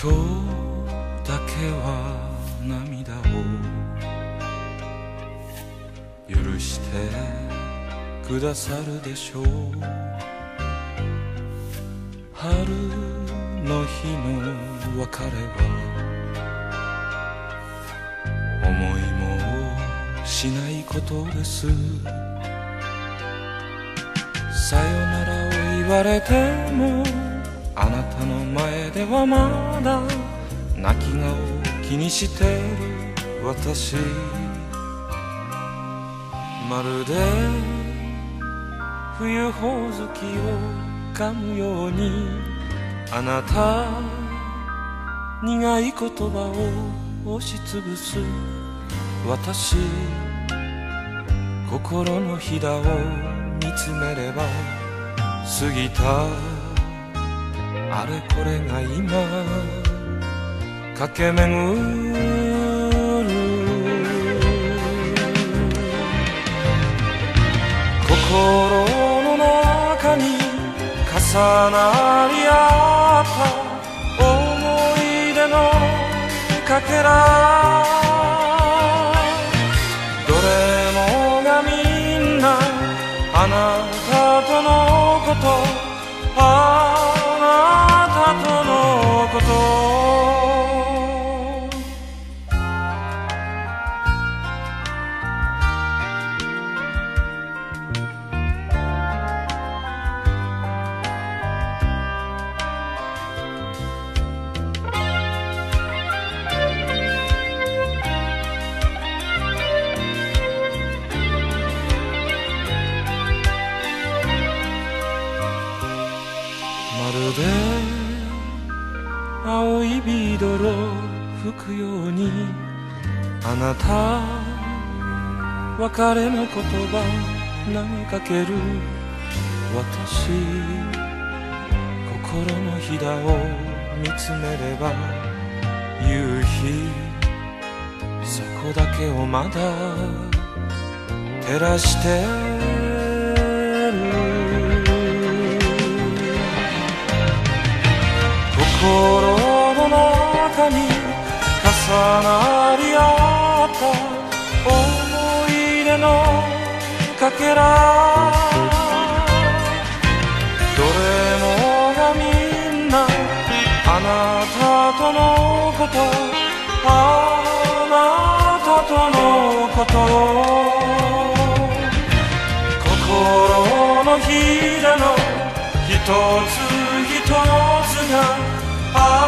今日だけは涙を許してくださるでしょう。春の日の別れは思いもしないことです。さよならを言われてもあなたの前ではまだ泣き顔を気にしてる私。まるで冬ほおずきを噛むように。あなた苦い言葉を押しつぶす。私心のひだを見つめれば過ぎた。あれこれが今駆け巡る。心の中に重なり合った思い出のかけら。どれもがみんなあなたとのことあなたと。の吹くようにあなた別れの言葉投げかける私心のひだを見つめれば夕日そこだけをまだ照らしてる。重なり合った思い出のかけらどれもがみんなあなたとのことあなたとのこと心のひだの一つ一つが鮮やか